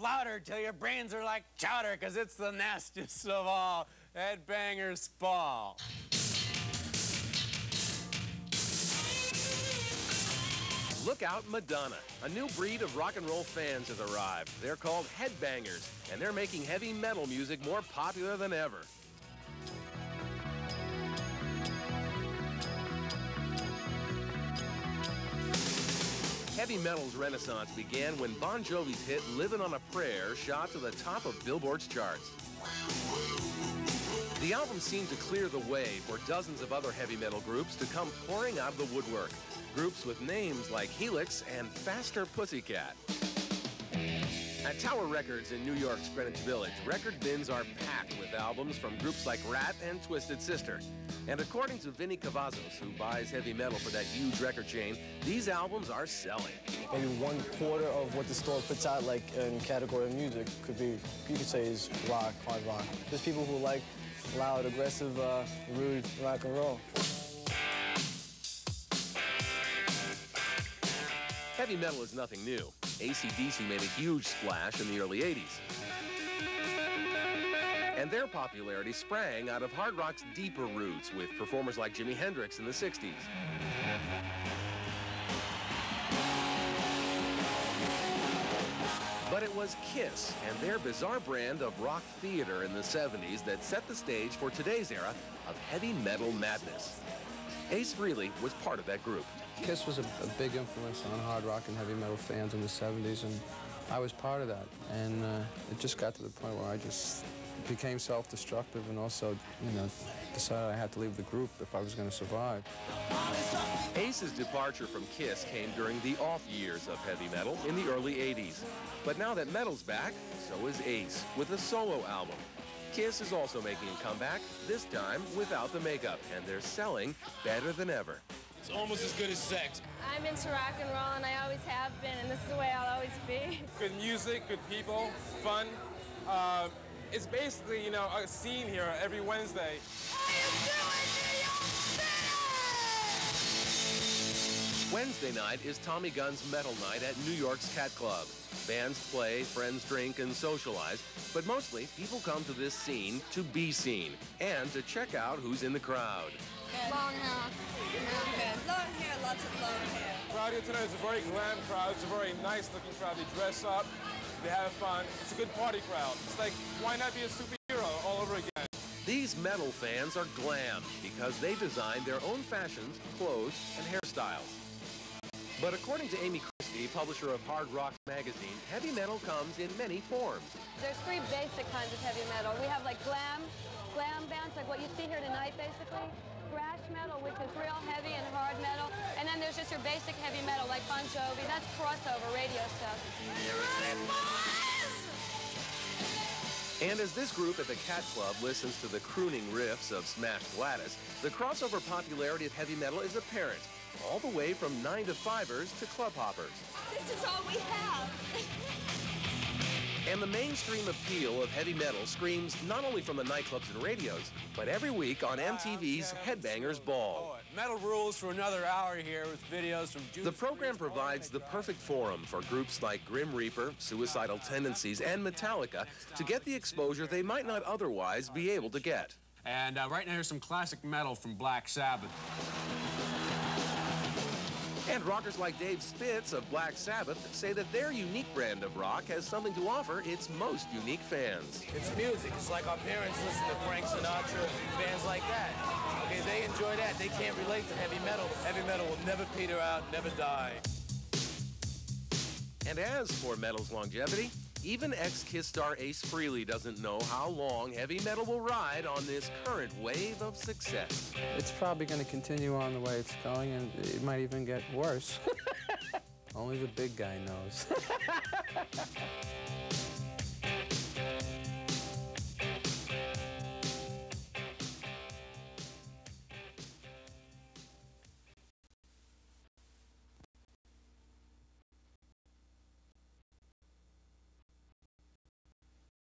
louder till your brains are like chowder, cause it's the nastiest of all. Headbangers Ball. Look out, Madonna. A new breed of rock and roll fans has arrived. They're called headbangers, and they're making heavy metal music more popular than ever. Heavy metal's renaissance began when Bon Jovi's hit Livin' on a Prayer shot to the top of Billboard's charts. The album seemed to clear the way for dozens of other heavy metal groups to come pouring out of the woodwork. Groups with names like Helix and Faster Pussycat. At Tower Records in New York's Greenwich Village, record bins are packed with albums from groups like Ratt and Twisted Sister. And according to Vinny Cavazos, who buys heavy metal for that huge record chain, these albums are selling. Maybe one quarter of what the store puts out, like in category of music, could be, you could say, is rock, hard rock. There's people who like loud, aggressive, uh, rude rock and roll. Heavy metal is nothing new. ACDC made a huge splash in the early 80s. And their popularity sprang out of hard rock's deeper roots with performers like Jimi Hendrix in the 60s. But it was Kiss and their bizarre brand of rock theater in the 70s that set the stage for today's era of heavy metal madness. Ace Frehley was part of that group. Kiss was a, a, big influence on hard rock and heavy metal fans in the 70s, and I was part of that. And uh, it just got to the point where I just became self-destructive and also, you know, decided I had to leave the group if I was going to survive. Ace's departure from Kiss came during the off years of heavy metal in the early 80s. But now that metal's back, so is Ace with a solo album. Kiss is also making a comeback, this time without the makeup, and they're selling better than ever. It's almost as good as sex. I'm into rock and roll, and I always have been, and this is the way I'll always be. Good music, good people, fun. Uh, it's basically, you know, a scene here every Wednesday. Wednesday night is Tommy Gunn's Metal Night at New York's Cat Club. Bands play, friends drink, and socialize, but mostly people come to this scene to be seen and to check out who's in the crowd. Long hair. Long hair, lots of long hair. Crowd here tonight is a very glam crowd. It's a very nice looking crowd. They dress up, they have fun. It's a good party crowd. It's like, why not be a superhero all over again? These metal fans are glam because they design their own fashions, clothes, and hairstyles. But according to Amy Christie, publisher of Hard Rock magazine, heavy metal comes in many forms. There's three basic kinds of heavy metal. We have like glam, glam bands, like what you see here tonight, basically. Thrash metal, which is real heavy and hard metal. And then there's just your basic heavy metal, like Bon Jovi. That's crossover radio stuff. And as this group at the Cat Club listens to the crooning riffs of Smashed Gladys, the crossover popularity of heavy metal is apparent all the way from 9 to 5ers to club hoppers. This is all we have. and the mainstream appeal of heavy metal screams not only from the nightclubs and radios, but every week on MTV's Headbangers Ball. Metal rules for another hour here with videos from Judas The program provides the perfect forum for groups like Grim Reaper, Suicidal Tendencies, and Metallica to get the exposure they might not otherwise be able to get. And uh, right now here's some classic metal from Black Sabbath. And rockers like Dave Spitz of Black Sabbath say that their unique brand of rock has something to offer its most unique fans. It's music. It's like our parents listen to Frank Sinatra, bands like that. Okay, they enjoy that. They can't relate to heavy metal. Heavy metal will never peter out, never die. And as for metal's longevity, even ex-Kiss star Ace Frehley doesn't know how long heavy metal will ride on this current wave of success. It's probably going to continue on the way it's going, and it might even get worse. Only the big guy knows.